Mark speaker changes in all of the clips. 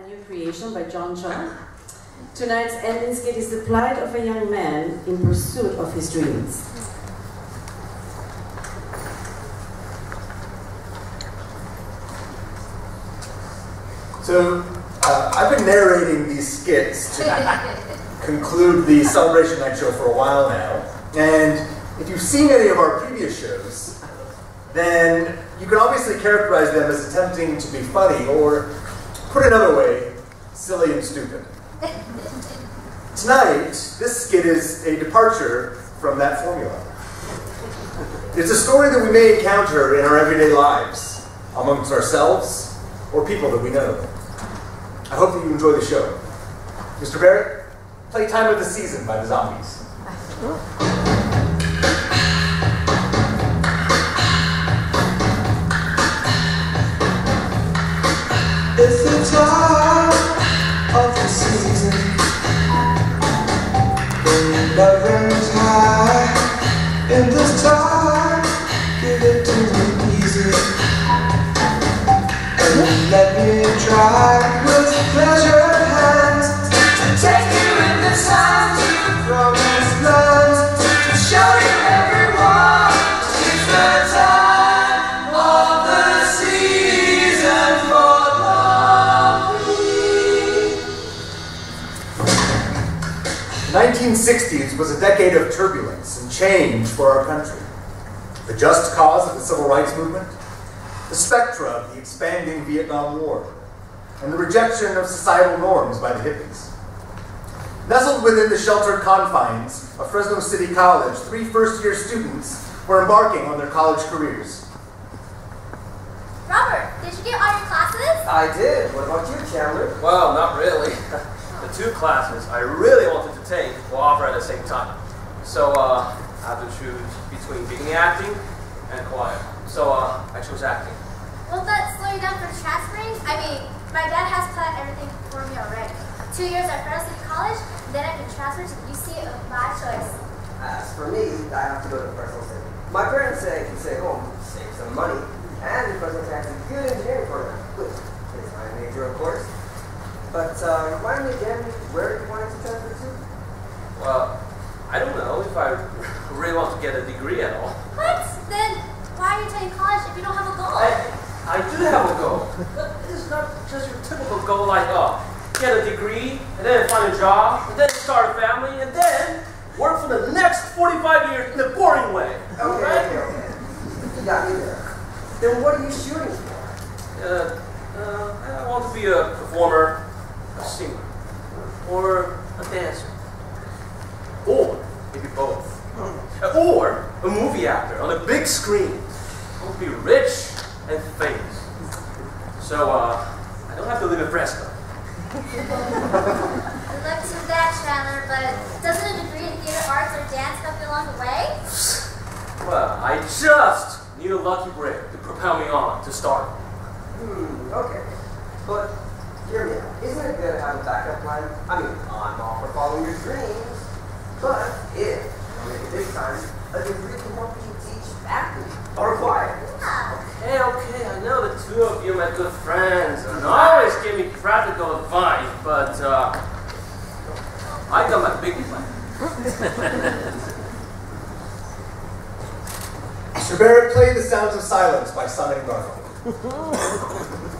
Speaker 1: a new creation by John Chung. Tonight's ending skit is the plight of a young man in pursuit of his dreams.
Speaker 2: So, uh, I've been narrating these skits to conclude the Celebration Night show for a while now. And if you've seen any of our previous shows, then you can obviously characterize them as attempting to be funny, or put another way, silly and stupid. Tonight, this skit is a departure from that formula. It's a story that we may encounter in our everyday lives, amongst ourselves, or people that we know. I hope that you enjoy the show. Mr. Barrett, play Time of the Season by the Zombies.
Speaker 3: It's the time of the season. When love runs high. In this time, give it to me easy, and let me try with pleasure
Speaker 2: was a decade of turbulence and change for our country. The just cause of the civil rights movement, the spectra of the expanding Vietnam War, and the rejection of societal norms by the hippies. Nestled within the sheltered confines of Fresno City College, three first year students were embarking on their college careers.
Speaker 4: Robert, did you get all your classes?
Speaker 5: I did. What about you, Chandler?
Speaker 6: Well, not really. the two classes I really wanted to take were offered at the same time. So uh, I had to choose between beginning acting and choir. So uh, I chose acting.
Speaker 4: Will that slow you down for transferring? I mean, my dad has planned everything for me already. Two years at Fresno City College, then I can transfer to UC of my choice.
Speaker 5: As for me, I have to go to Fresno City. My parents say I can stay home, save some money, and Fresno State has a good engineering program, which is my major, of course. But uh, remind me again where you wanted to transfer to?
Speaker 6: Well, I don't know if I really want to get a degree at all.
Speaker 4: What? Then why are you taking college if you don't have a goal?
Speaker 6: I, I do have a goal. But it's not just your typical goal like, oh, get a degree, and then find a job, and then start a family, and then work for the next 45 years in a boring way.
Speaker 5: Okay,
Speaker 6: right?
Speaker 5: okay, okay. You got me there. Then what are you shooting for?
Speaker 6: Uh, uh, I want to be a performer, a singer, or a dancer. Or maybe both. Uh, Or a movie actor on a big screen. I'll be rich and famous. So uh, I don't have to live in Fresno.
Speaker 4: Good luck to that, Chandler, but doesn't a degree in theater arts or dance help you along the way?
Speaker 6: Well, I just need a lucky break to propel me on to start.
Speaker 5: Hmm, okay. But hear me out. Isn't it good to have a backup plan? I mean, I'm all for following your dreams. But if, maybe this time, a degree can help you teach acting or choir.
Speaker 4: Yeah.
Speaker 6: Okay, okay, I know the two of you are good friends and always give me practical advice, but uh, I got my big plan.
Speaker 2: Mr. Barrett, play The Sounds of Silence by Simon and Garfunkel.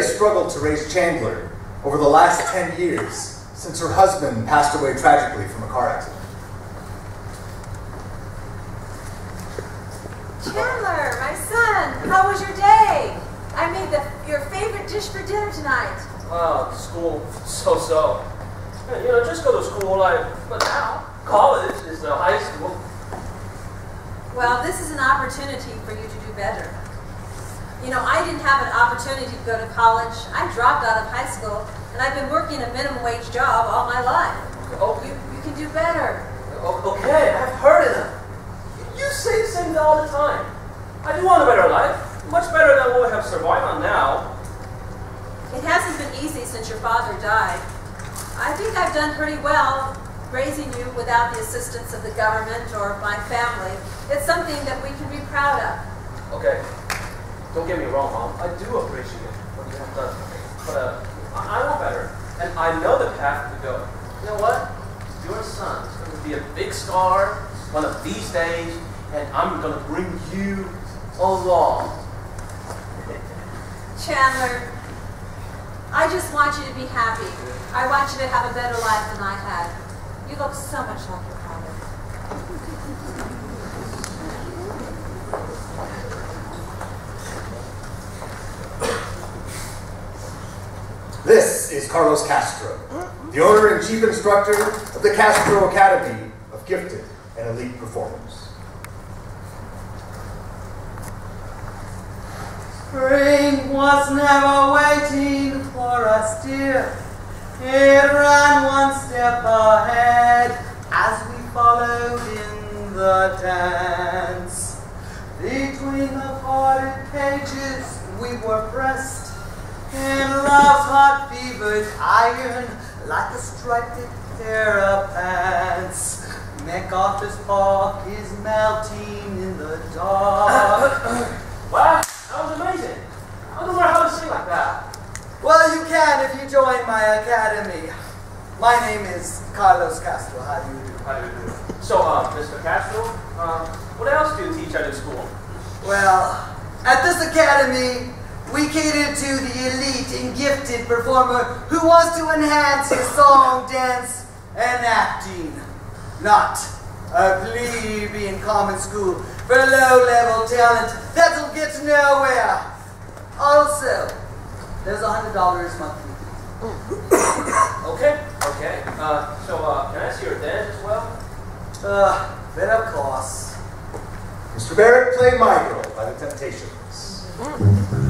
Speaker 2: Mrs. Leah struggled to raise Chandler over the last 10 years since her husband passed away tragically from a car accident.
Speaker 7: Chandler, my son, how was your day? I made the, your favorite dish for dinner tonight.
Speaker 6: Wow, school, so-so. You know, just go to school like, but now, college is the high school.
Speaker 7: Well, this is an opportunity for you to do better. You know, I didn't have an opportunity to go to college. I dropped out of high school, and I've been working a minimum wage job all my life.
Speaker 6: Oh,
Speaker 7: You, you can do better.
Speaker 6: O- Okay, I've heard of them. You say the same thing all the time. I do want a better life. Much better than what we have survived on now.
Speaker 7: It hasn't been easy since your father died. I think I've done pretty well raising you without the assistance of the government or my family. It's something that we can be proud of.
Speaker 6: Okay, don't get me wrong, Mom. I do appreciate what you have done for me. But uh, I, I want better, and I know the path to go. You know what? Your son is going to be a big star one of these days, and I'm going to bring you along.
Speaker 7: Chandler, I just want you to be happy. I want you to have a better life than I had. You look so much like your father.
Speaker 2: This is Carlos Castro, the owner and chief instructor of the Castro Academy of Gifted and Elite Performers.
Speaker 8: Spring was never waiting for us, dear. It ran one step ahead as we followed in the dance. Between the parted pages, we were pressed in love's hot fevered iron like a striped pair of pants. MacArthur's Park is melting in the dark.
Speaker 6: Wow, that was amazing. I don't know how to sing like that.
Speaker 8: Well, you can if you join my academy. My name is Carlos Castro. How do you do?
Speaker 6: How do you do? So, uh, Mr. Castro, uh, what else do you teach at your school?
Speaker 8: Well, at this academy, we cater to the elite and gifted performer who wants to enhance his song, dance, and acting. Not a plebeian common school for low-level talent that'll get nowhere. Also, there's a hundred dollars monthly.
Speaker 6: Okay, okay. Uh, so, uh, can I see your dance as well?
Speaker 8: Uh, but of course.
Speaker 2: Mr. Barrett play My Girl by the Temptations.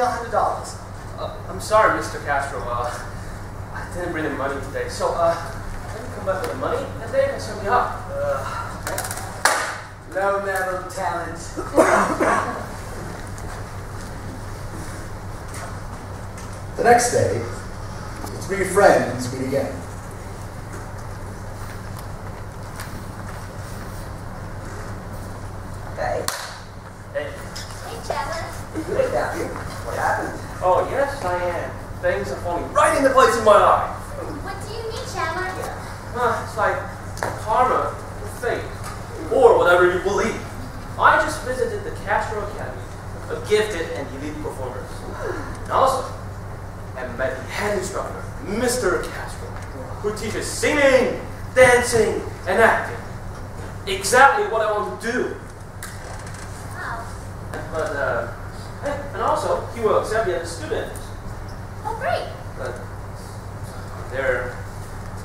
Speaker 8: $100 Uh,
Speaker 6: I'm sorry, Mr. Castro. Uh, I didn't bring the money today. So, uh, me come back with the money, and they didn't set me up.
Speaker 8: Uh, Low level talent.
Speaker 2: The next day, the three friends meet again.
Speaker 6: Oh, yes, I am. Things are falling right into place in my life.
Speaker 4: What do you mean, Chandler?
Speaker 6: Uh, it's like karma or fate, or whatever you believe. I just visited the Castro Academy of gifted and elite performers. And also, I met the head instructor, Mr. Castro, who teaches singing, dancing, and acting. Exactly what I want to do.
Speaker 4: Oh.
Speaker 6: But, uh, and also, he will accept me as a student.
Speaker 4: Oh, great.
Speaker 6: But uh, their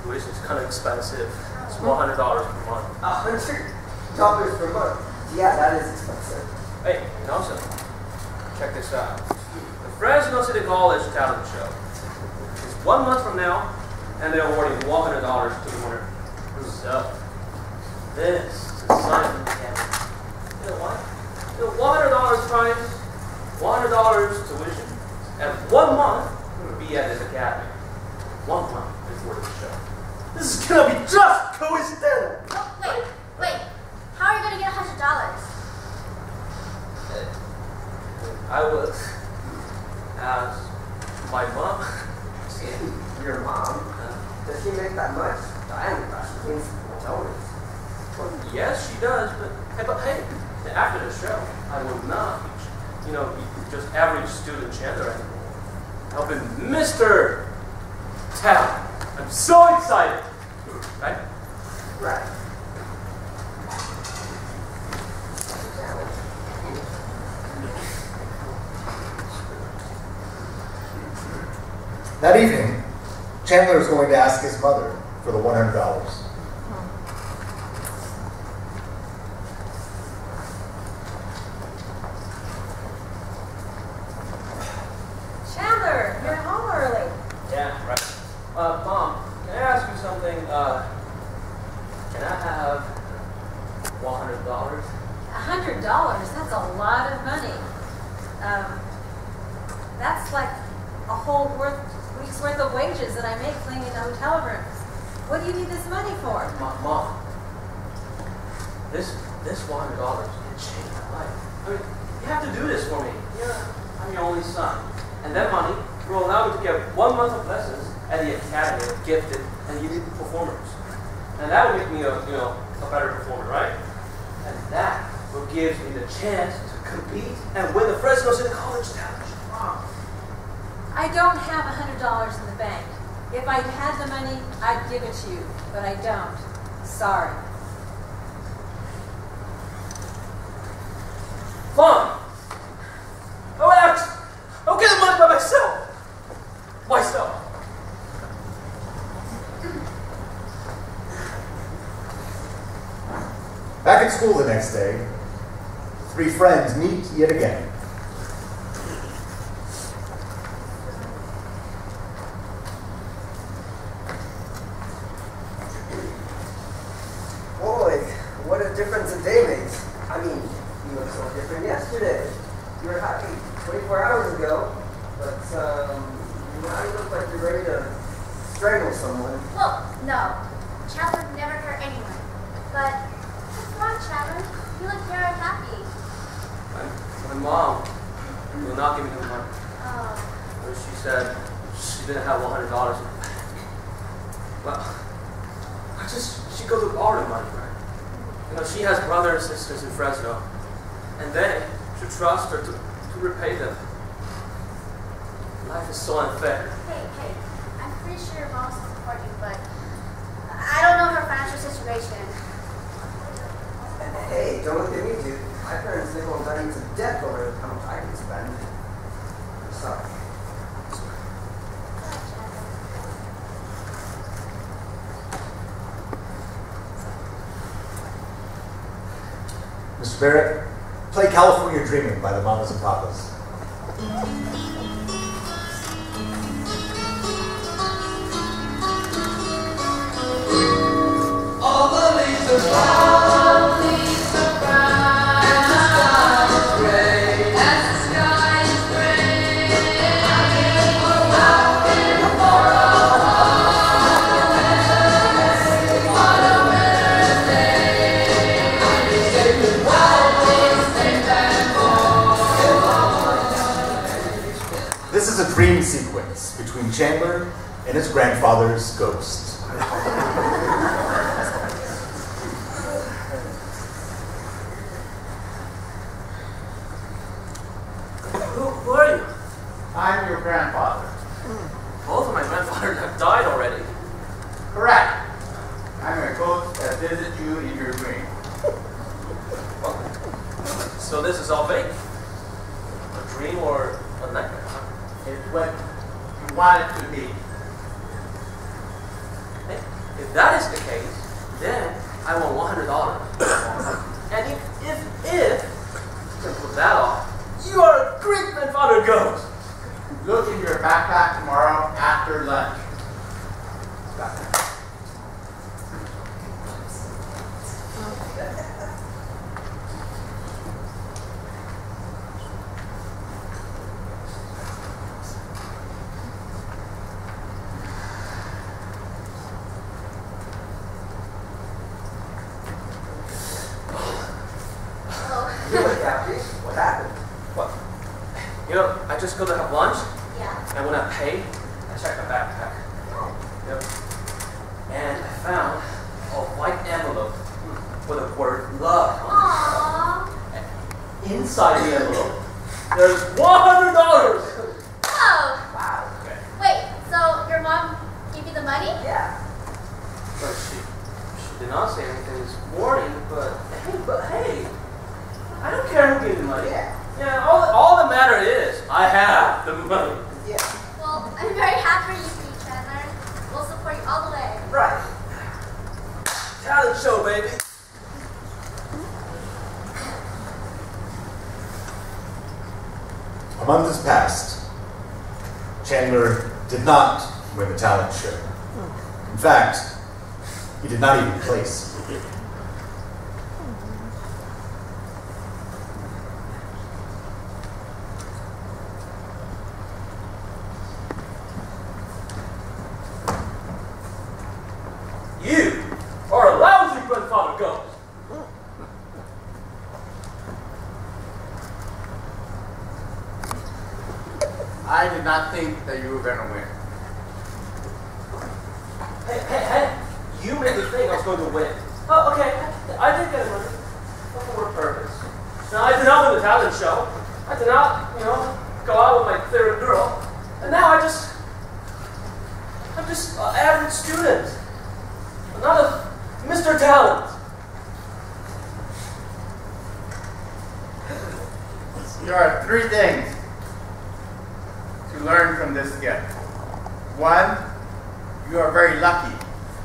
Speaker 6: tuition is kind of expensive. It's $100 per month.
Speaker 5: A hundred dollars per month. Yeah, that is expensive.
Speaker 6: Hey, and also, check this out. The Fresno City College talent show is one month from now, and they're awarding $100 to the winner. So, this is a sign from the. You know what? You know, $100 prize, $100 tuition, and one month I'm going to be at this academy. One month before the show. This is gonna be just coincidental.
Speaker 4: Oh, wait, wait. How are you gonna get hundred dollars?
Speaker 6: I was asked my mom.
Speaker 5: Your mom? Uh, does she make that much? Diane thought she cleans hotels.
Speaker 6: Well, yes, she does, but hey, but hey, after the show, I will not, be, you know, just average student Chandler anymore. I'll be Mr. Town. I'm so excited. Right?
Speaker 5: Right.
Speaker 2: That evening, Chandler is going to ask his mother for the $100.
Speaker 7: Chandler, you're home early.
Speaker 6: Yeah, right. Uh, Mom, can I ask you something? Uh, can I have one hundred dollars?
Speaker 7: A hundred dollars, that's a lot of money. Um, that's like a whole worth, week's worth of wages that I make cleaning the hotel rooms. What do you need this money for?
Speaker 6: Mom, Mom, this this one hundred dollars can change my life. I mean, you have to do this for me. Yeah, I'm your only son, and that money will allow me to get one month of lessons at the Academy of Gifted and Unique Performers, and that will make me a you know a better performer, right? And that will give me the chance to compete and win the Fresno City College Challenge. Mom.
Speaker 7: I don't have a hundred dollars in the bank. If I had the money, I'd give it to you, but I don't. Sorry.
Speaker 6: Fine. Act. I'll get the money by myself. Myself.
Speaker 2: Back at school the next day, three friends meet yet again.
Speaker 5: Boy, what a difference a day makes. I mean, you look so different yesterday. You were happy 24 hours ago, but um, now you look like you're ready to strangle someone.
Speaker 4: Well, no. Chandler never hurt anyone. But what's wrong, Chandler? You look very happy.
Speaker 6: My, my mom will not give me the money.
Speaker 4: Oh,
Speaker 6: But She said she didn't have one hundred dollars in the bank. Well, I just she goes with all borrow money, right? You know, she has brothers and sisters in Fresno, and they should trust or to, to repay them. Life is so unfair.
Speaker 4: hey, hey. I'm pretty sure your mom will support you, but I don't know her financial situation.
Speaker 5: Hey, don't look at me, dude. My parents live on dying to death over how much I can spend. I'm sorry.
Speaker 2: Mr. Barrett, play California Dreaming by the Mamas and Papas.
Speaker 3: All the leaves are and
Speaker 2: his grandfather's ghost.
Speaker 6: Who, who are you?
Speaker 8: I'm your grandfather. Hmm.
Speaker 6: Both of my grandfathers have died already.
Speaker 8: Correct. I'm a ghost that visits you in your dream.
Speaker 6: So this is all fake? A dream or a nightmare? huh?
Speaker 8: It's what you want it to be.
Speaker 6: That is the case, then I want one hundred dollars. and if if if you can pull that off, you are a great grandfather ghost.
Speaker 8: Look in your backpack tomorrow after lunch.
Speaker 6: just go to have lunch,
Speaker 4: Yeah.
Speaker 6: and when I paid, I checked my backpack. Yep. And I found a white envelope with the word love. on
Speaker 4: Aww.
Speaker 6: it. Inside the envelope, there's $100.
Speaker 4: Oh.
Speaker 5: Wow.
Speaker 6: Okay.
Speaker 4: Wait. So your mom gave you the money?
Speaker 5: Yeah.
Speaker 6: But she, she did not say anything this morning, but hey, but hey, I don't care who gave the money.
Speaker 5: Yeah.
Speaker 6: Yeah, all, all that matter is, I have the money.
Speaker 5: Yeah.
Speaker 4: Well, I'm very happy for you, too, Chandler. We'll support you all the way.
Speaker 5: Right.
Speaker 6: Talent show, baby.
Speaker 2: A month has passed. Chandler did not win the talent show. In fact, he did not even place.
Speaker 6: You are a lousy grandfather ghost.
Speaker 9: I did not think that you were going to win.
Speaker 6: Hey, hey, hey, you made me think I was going to win. Oh, okay, I did get a money. But for what purpose? Now, I did not win the talent show. I did not, you know, go out with my third girl. And now I just, I'm just an average student. I'm not a Mr. Talent.
Speaker 9: There are three things to learn from this gift. One, you are very lucky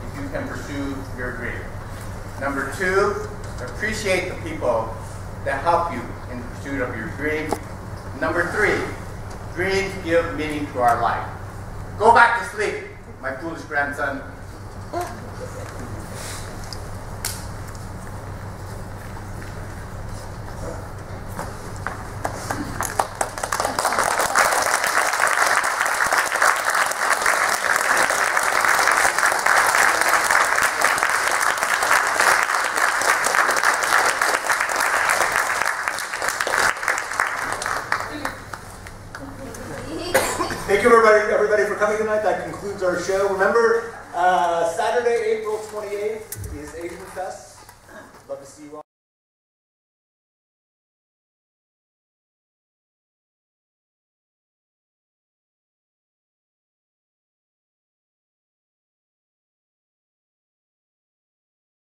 Speaker 9: if you can pursue your dream. Number two, appreciate the people that help you in the pursuit of your dream. Number three, dreams give meaning to our life. Go back to sleep, my foolish grandson.
Speaker 2: Thank you, everybody, everybody, for coming tonight. That concludes our show. Remember, uh, Saturday, April 28th is Asian Fest. Love to see you all.